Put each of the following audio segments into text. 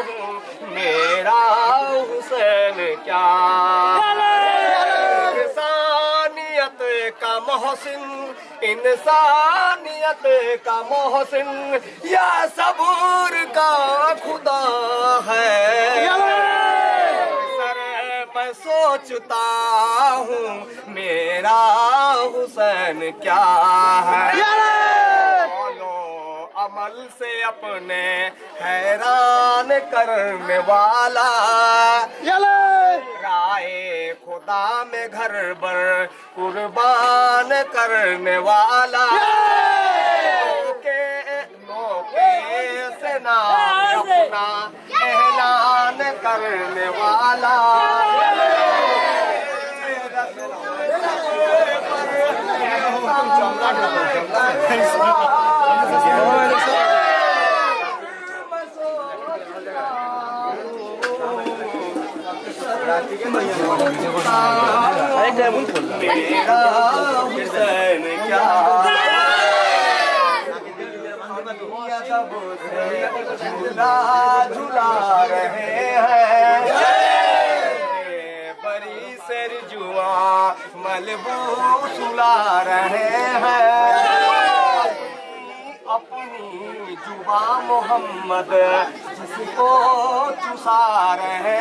हूँ, मेरा हुसैन क्या? इंसानियत का मोहसिन, इंसानियत का मोहसिन, या सबूर का खुदा है? सर, मैं सोचता हूँ, मेरा हुसैन क्या है? अमल से अपने हैरान करने वाला। राय खुदा में घर बर कुर्बान करने वाला। से नाम अपना ऐलान करने वाला। मेरा झूला झूला रहे हैं बड़ी सर जुआ मलबू सुला रहे हैं। जुबा मोहम्मद, जिसको चुसा रहे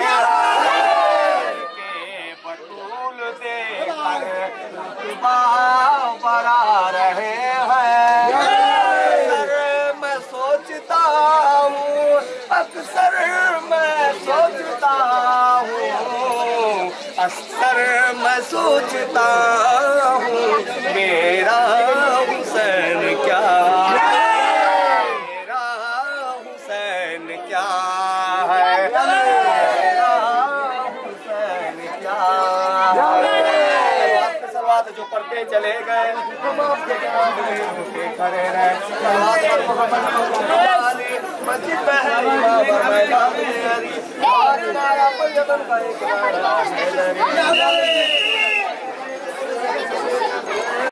के बटूल देकर बरा रहे हैं। मैं सोचता हूँ, अक्सर मैं सोचता हूँ, अक्सर मैं सोचता हूँ, मेरा हुसैन क्या है? सलवात जो पढ़ते चले गए। हम आपके जनाब में होके खड़े रहे सलवात पर मोहम्मद अली मस्जिद में है इमाम मैदान में हरी आज मारा पर जबन का एक नारा